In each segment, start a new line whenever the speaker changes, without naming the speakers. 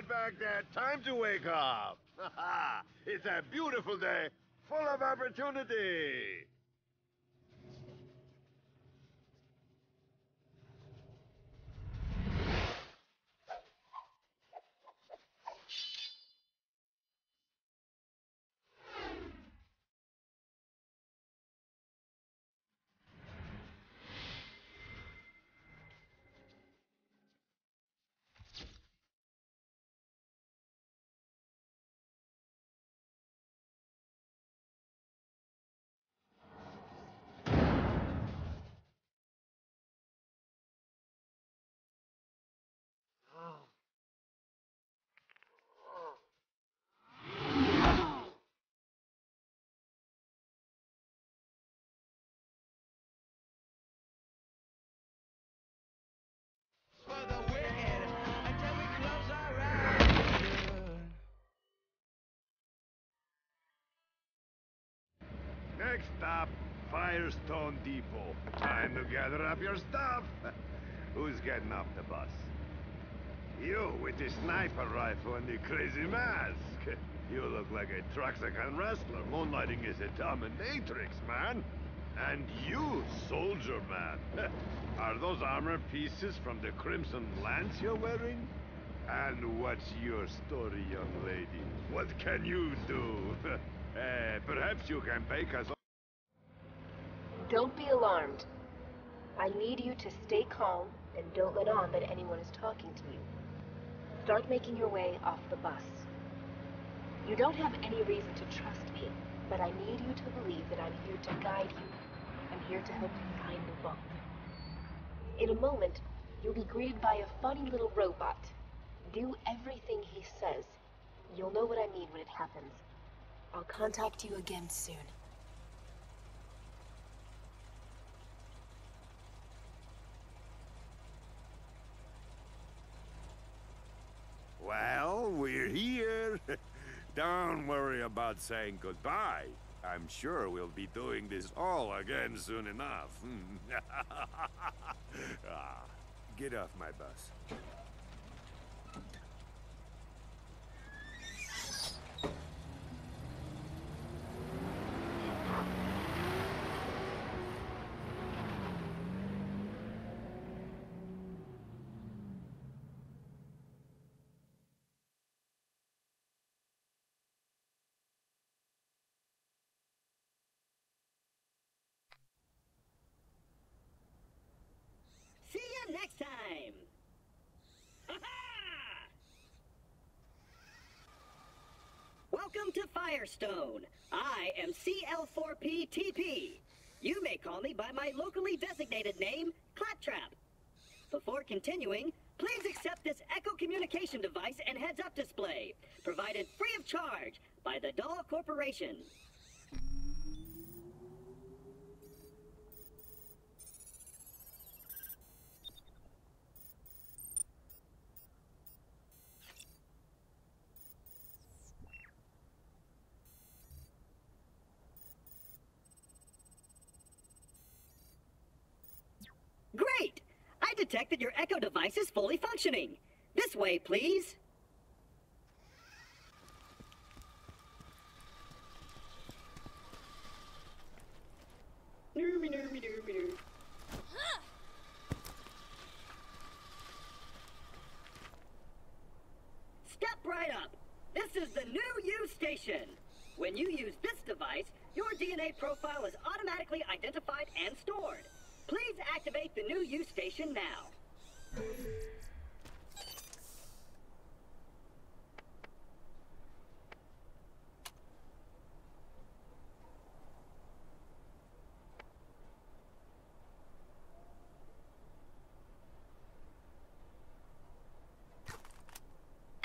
right back there. Time to wake up. it's a beautiful day, full of opportunity. Next stop, Fyrestone Depot. Time to gather up your stuff. Who's getting off the bus? You with the sniper rifle and the crazy mask. You look like a Traxican wrestler moonlighting as a dominatrix, man. And you, soldier man. Are those armor pieces from the Crimson Lance you're wearing? And what's your story, young lady? What can you do? Eh, perhaps you can bake us
Don't be alarmed. I need you to stay calm and don't let on that anyone is talking to you. Start making your way off the bus. You don't have any reason to trust me, but I need you to believe that I'm here to guide you. I'm here to help you find the vault. In a moment, you'll be greeted by a funny little robot. Do everything he says. You'll know what I mean when it happens. I'll contact you again soon.
Well, we're here. Don't worry about saying goodbye. I'm sure we'll be doing this all again soon enough. ah, get off my bus.
Welcome to Fyrestone. I am CL4PTP. You may call me by my locally designated name, Claptrap. Before continuing, please accept this Echo communication device and heads-up display, provided free of charge by the Dahl Corporation. Great! I detect that your Echo device is fully functioning. This way, please. Step right up. This is the new U station. When you use this device, your DNA profile is automatically identified and stored. Please activate the New-U station now.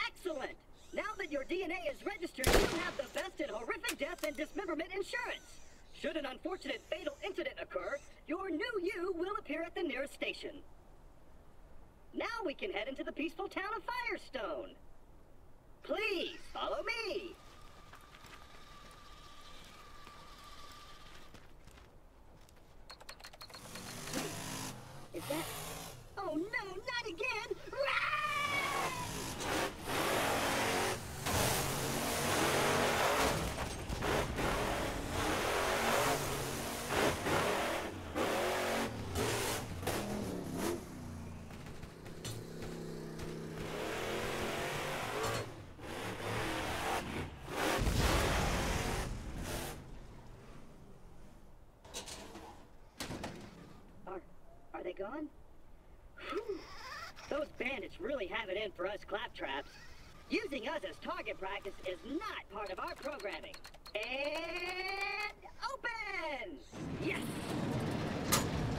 Excellent! Now that your DNA is registered, you have the best in horrific death and dismemberment insurance. Should an unfortunate fatal incident occur, your new you will appear at the nearest station. Now we can head into the peaceful town of Fyrestone. Please follow me. Is that? Oh no, not again! Rah! gone? Whew. Those bandits really have it in for us claptraps. Using us as target practice is not part of our programming. And open! Yes!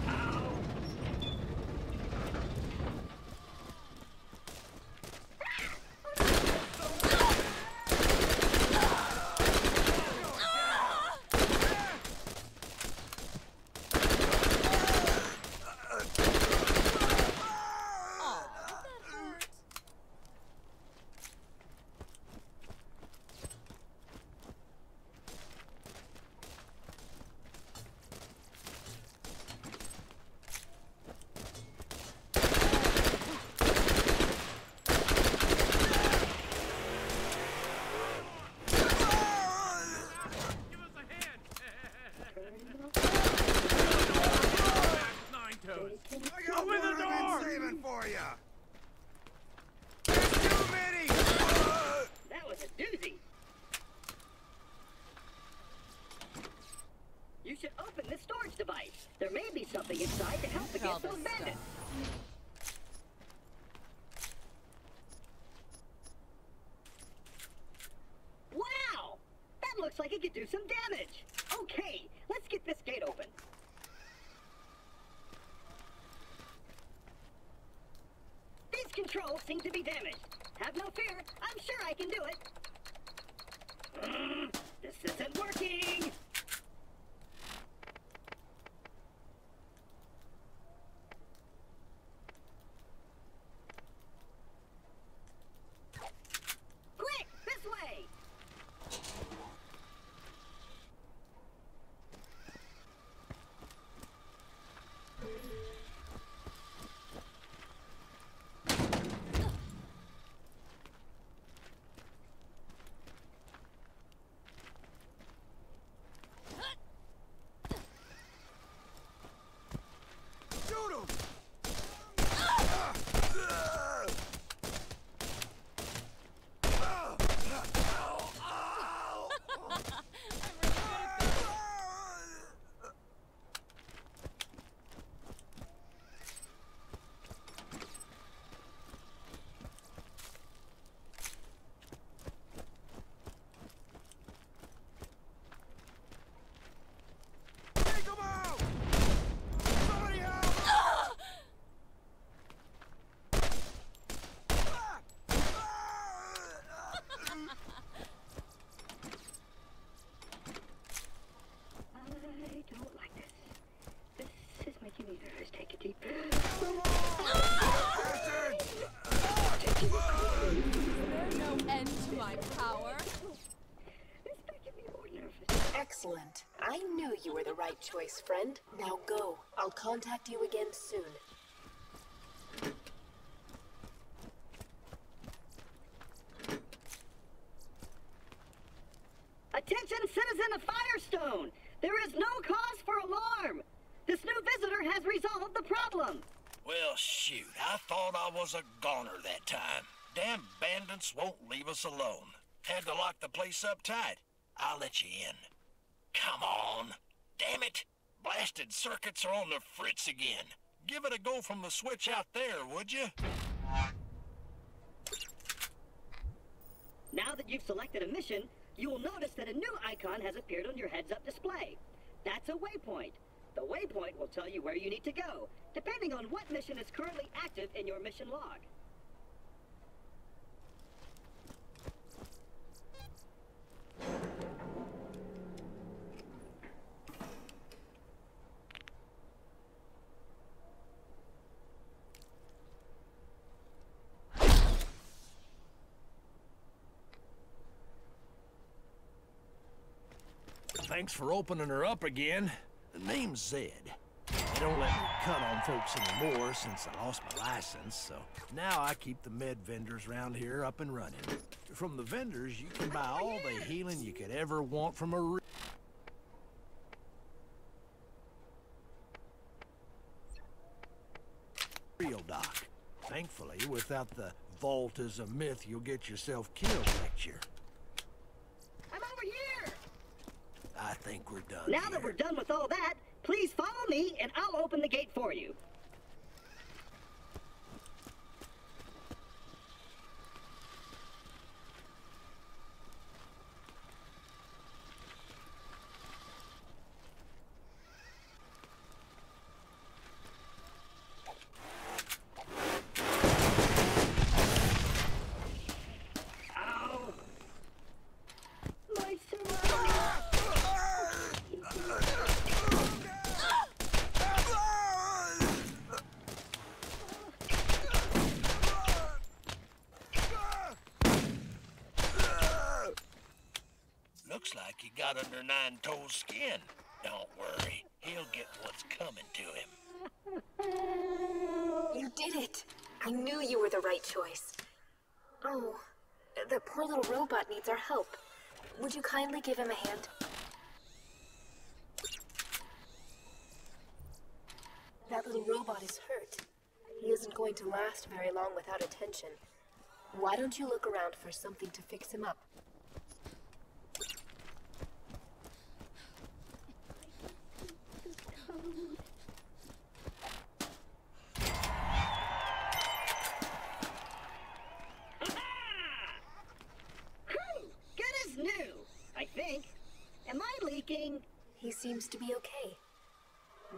Ow!
Oh, that hurt.
Give us a hand! Nine toes.
I got
Open
one
the
I've
door!
been saving for you. There's too many.
That was a doozy. You should open this storage device. There may be something inside to help
Look at all
against those
this
bandits.
stuff.
Wow! That looks like it could do some damage. Okay, let's get this gate open. These controls seem to be damaged. Have no fear. I'm sure I can do it. Mm, this isn't working. Quick, this way.
Shoot him.
I'm really good at this.
Take him out. Somebody help.
I don't like this. This is making me nervous. Take a deep
There's no end to my power.
It's making me more nervous.
Excellent. I knew you were the right choice, friend. Now go. I'll contact you again soon.
Attention, citizen of Fyrestone! There is no cause for alarm! This new visitor has resolved the problem!
Well, shoot, I thought I was a goner that time. Damn bandits won't leave us alone. Had to lock the place up tight. I'll let you in. Come on. Damn it. Blasted circuits are on the fritz again. Give it a go from the switch out there, would you?
Now that you've selected a mission, you will notice that a new icon has appeared on your heads-up display. That's a waypoint. The waypoint will tell you where you need to go, depending on what mission is currently active in your mission log.
Thanks for opening her up again. The name's Zed. They don't let me cut on folks anymore since I lost my license, so now I keep the med vendors around here up and running. From the vendors, you can buy all the healing you could ever want from a re- real doc. Thankfully, without the vault as a myth, you'll get yourself killed lecture.
I'm over here!
I think we're done
Now
here.
that we're done with all that, please follow me and I'll open the gate for you.
Got under Nine Toes' skin. Don't worry, he'll get what's coming to him.
You did it! I knew you were the right choice. Oh, the poor little robot needs our help. Would you kindly give him a hand? That little robot is hurt. He isn't going to last very long without attention. Why don't you look around for something to fix him up?
Whew, good as new, I think. Am I leaking?
He seems to be okay.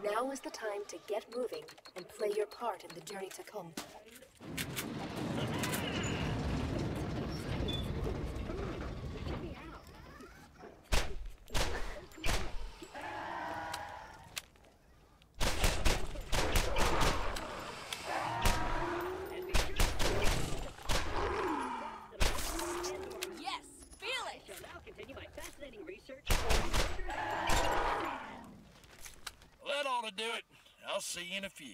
Now is the time to get moving and play your part in the journey to come.
Yes, feel
I
it.
shall now continue my fascinating research.
Well, that ought to do it. I'll see you in a few.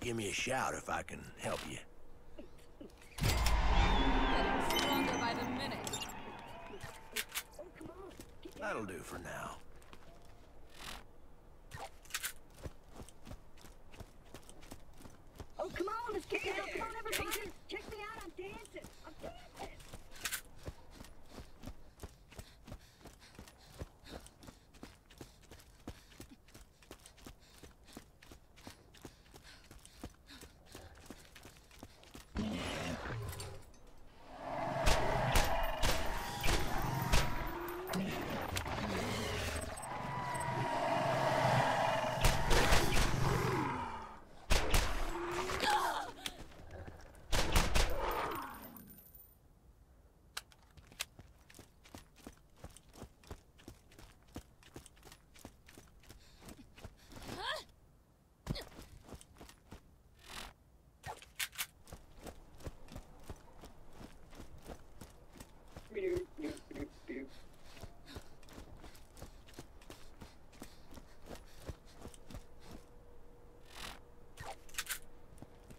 Give me a shout if I can help you. For now.
Oh, come on, let's kick it up. Come on, everybody. Check me out. I'm dancing. I'm dancing.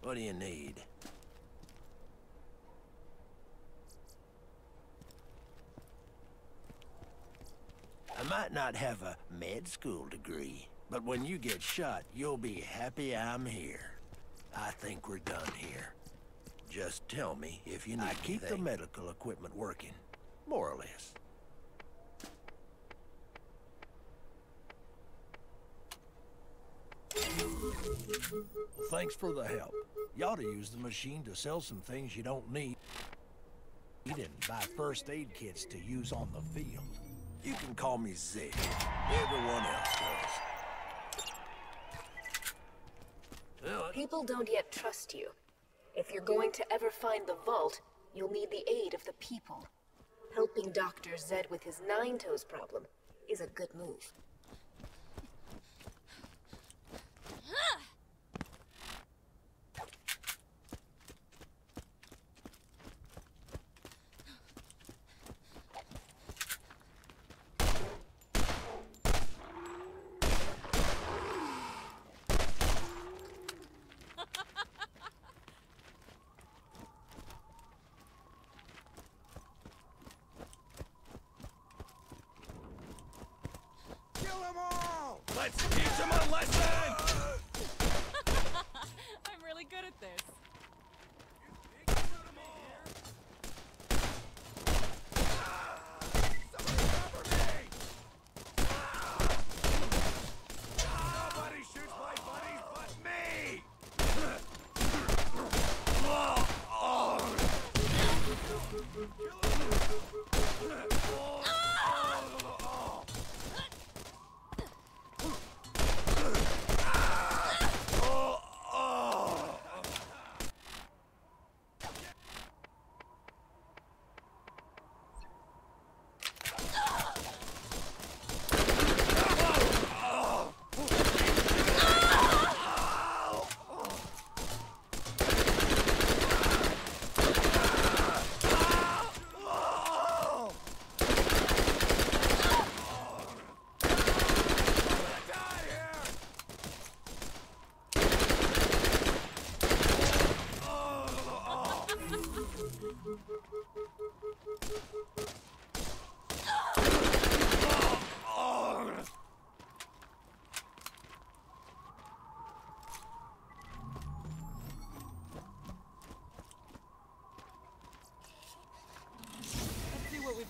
What do you need? I might not have a med school degree, but when you get shot, you'll be happy I'm here. I think we're done here. Just tell me if you need I keep the medical equipment working, more or less. Thanks for the help. You ought to use the machine to sell some things you don't need. You didn't buy first aid kits to use on the field. You can call me Zed. Everyone else does.
People don't yet trust you. If you're going to ever find the vault, you'll need the aid of the people. Helping Dr. Zed with his nine toes problem is a good move.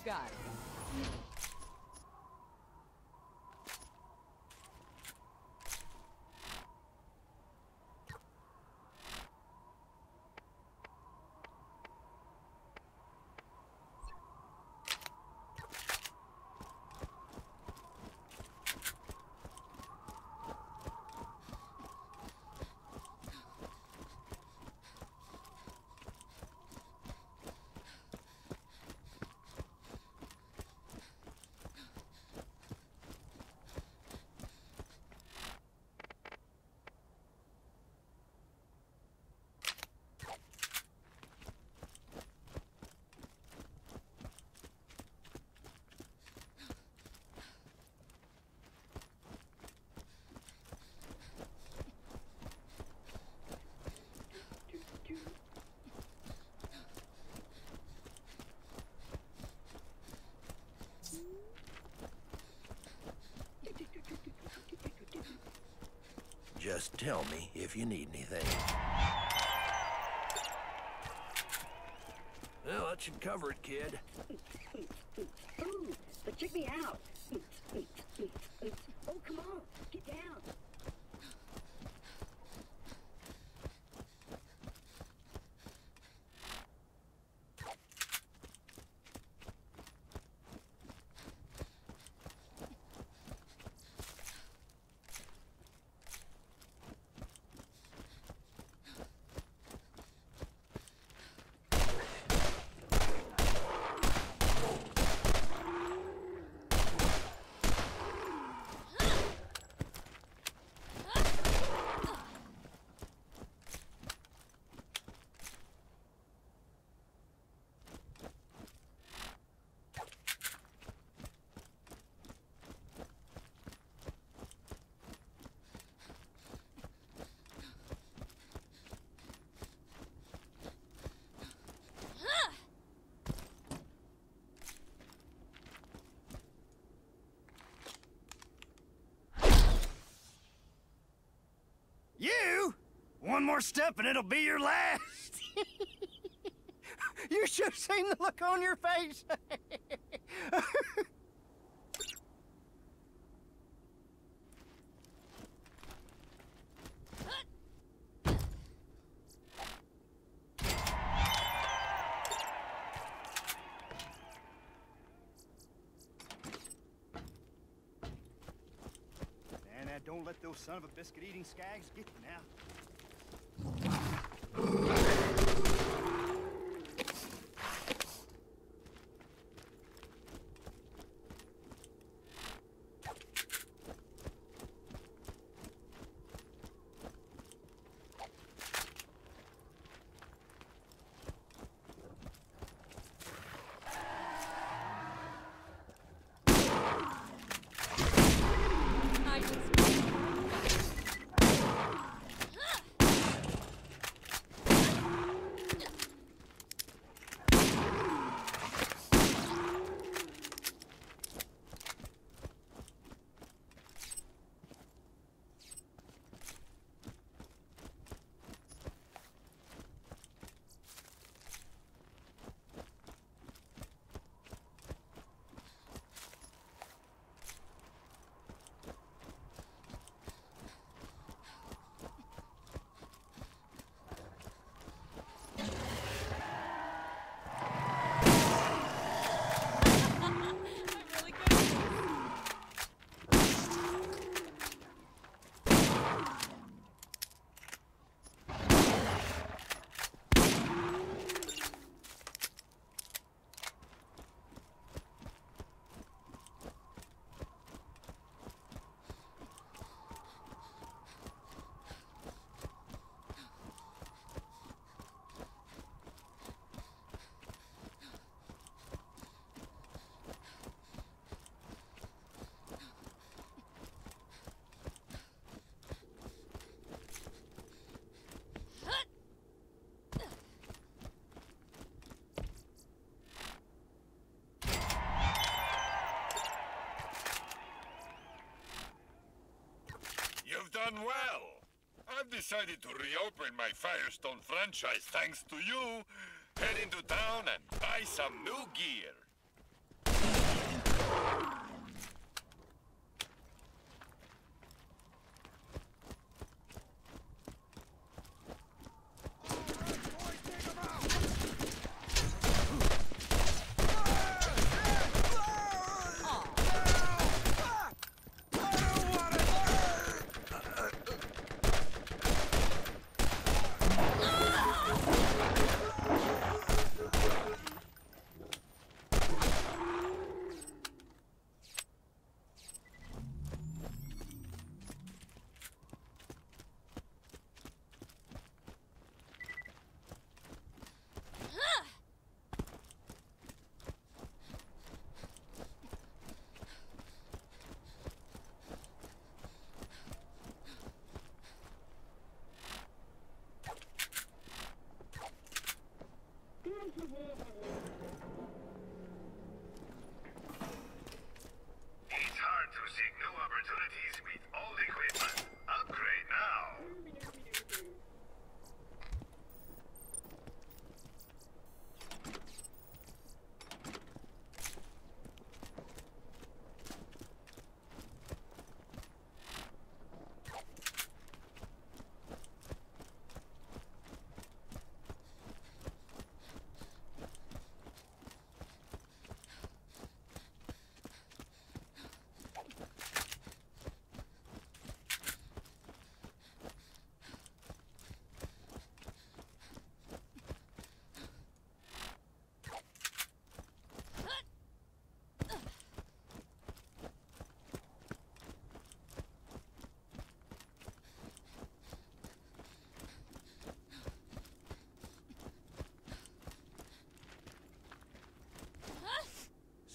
Got.
Just tell me if you need anything. Well, that should cover it, kid.
Ooh, but check me out. Oh, come on, get down.
You? One more step and it'll be your last. you should have seen the look on your face. And don't let those son of a biscuit eating skags get you now.
Ugh. Done well. I've decided to reopen my Fyrestone franchise thanks to you. Head into town and buy some new gear.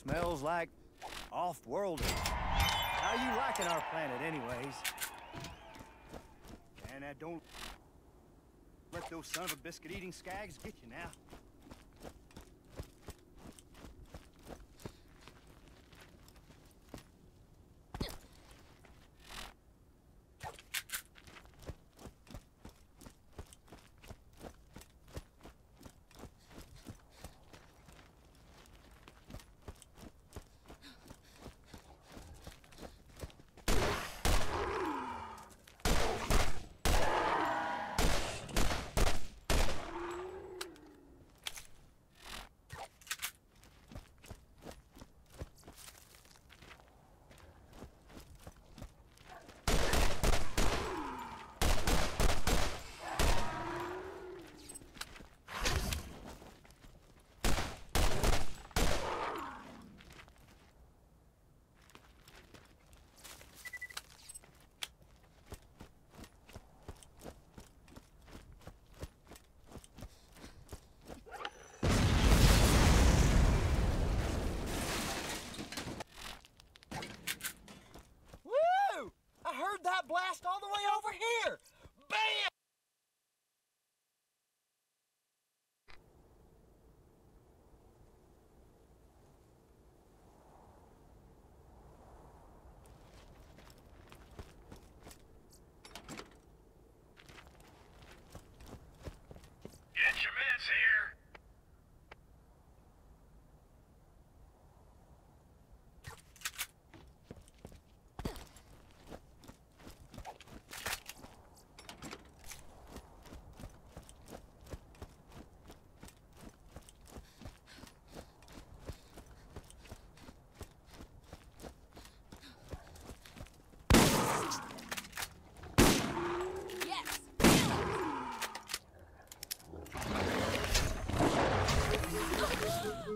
Smells like off-worlders. How you liking our planet, anyways? And I don't let those son of a biscuit-eating skags get you now.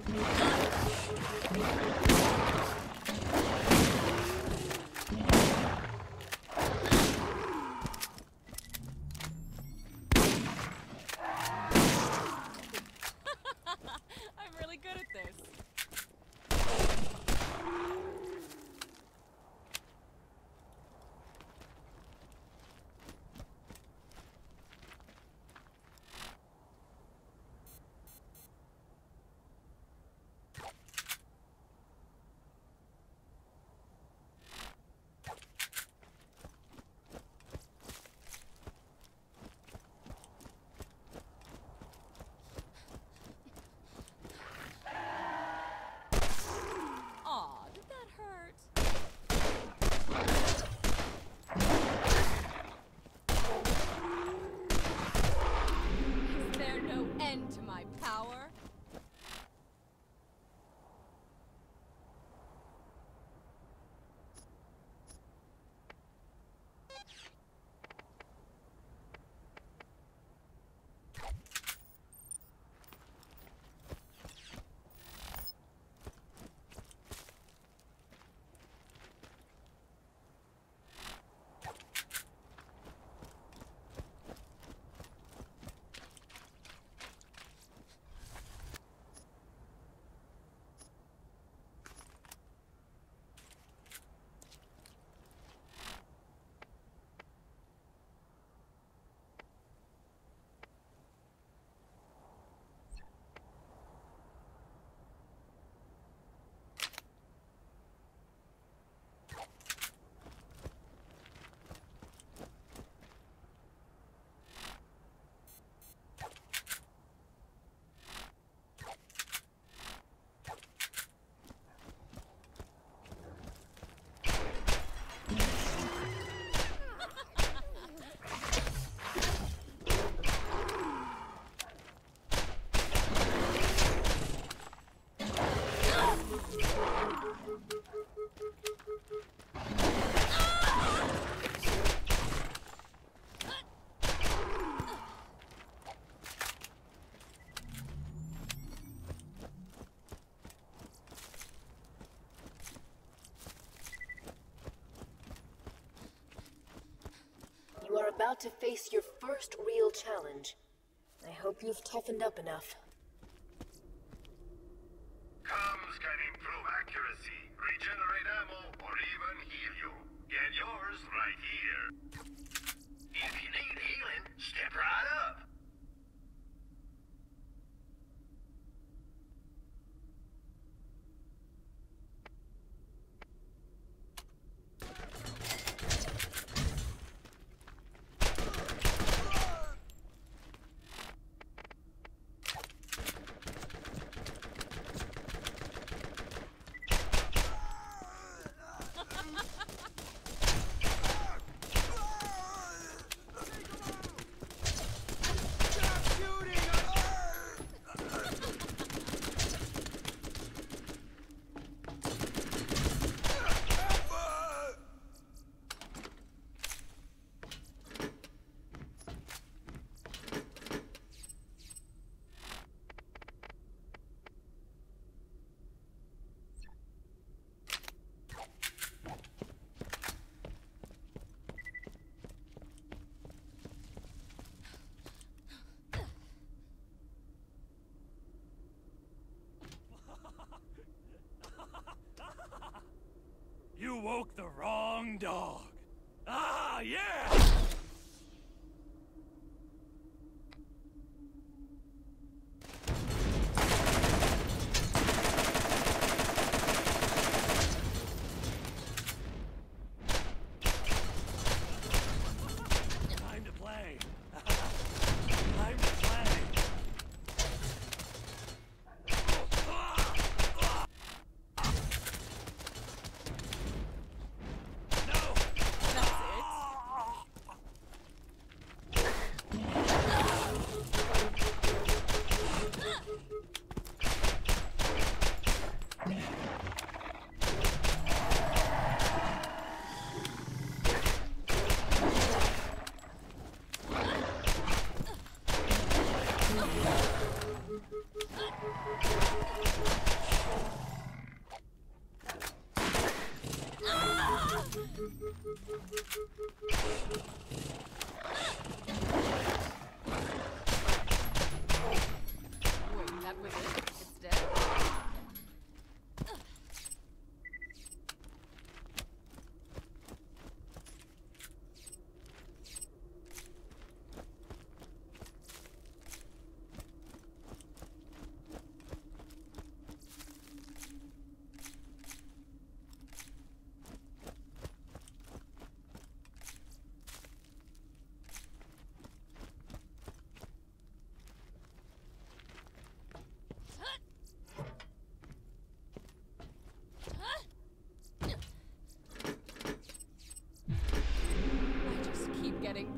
Thank
you. About to face your first real challenge. I hope you've toughened up enough.
Woke the wrong dog. Ah, yeah! Time to play. Time to play.
Wait, that was it? It's dead? I just keep getting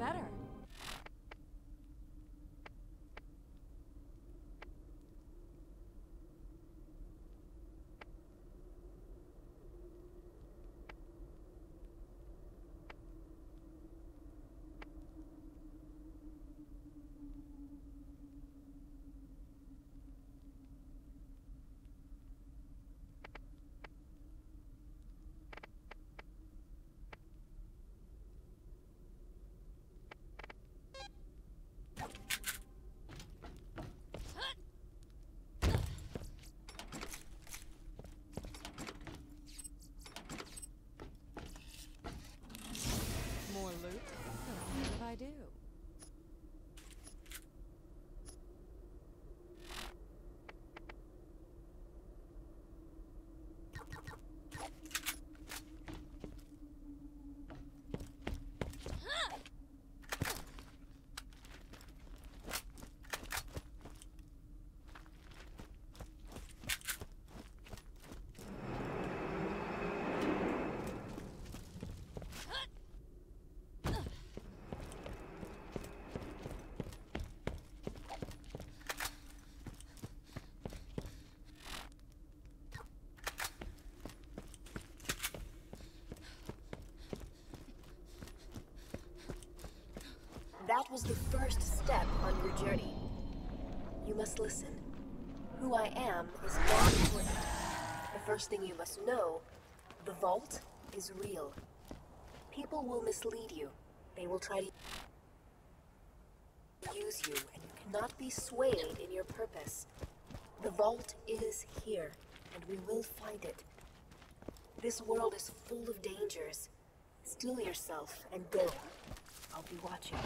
better. More loot? What did I do?
That was the first step on your journey. You must listen. Who I am is not important. The first thing you must know the vault is real. People will mislead you. They will try to use you, and you cannot be swayed in your purpose. The vault is here, and we will find it. This world is full of dangers. Still yourself and go. I'll be watching.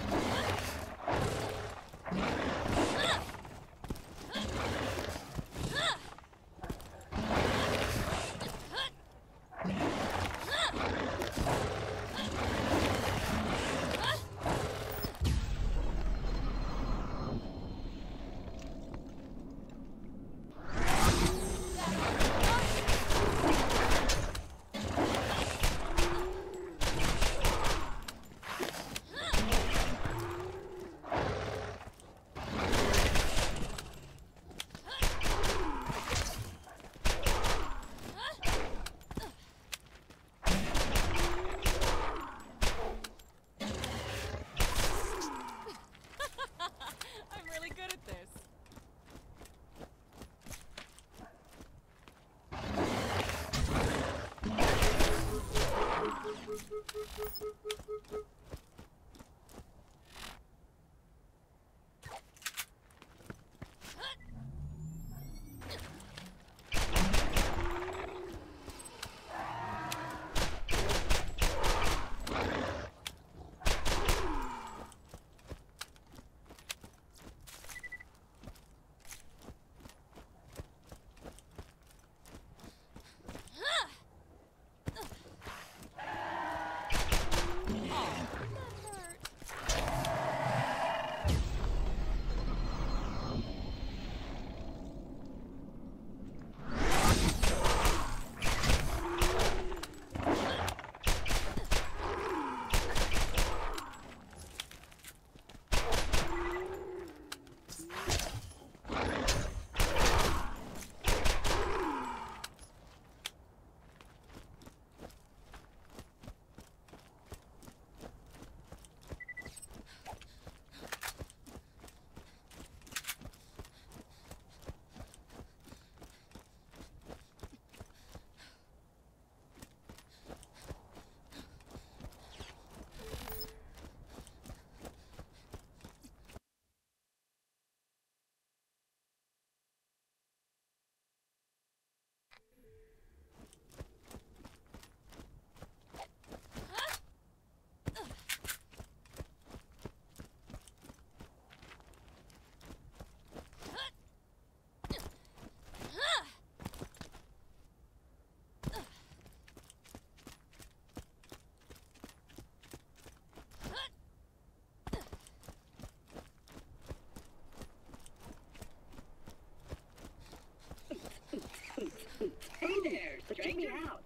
there! Me out!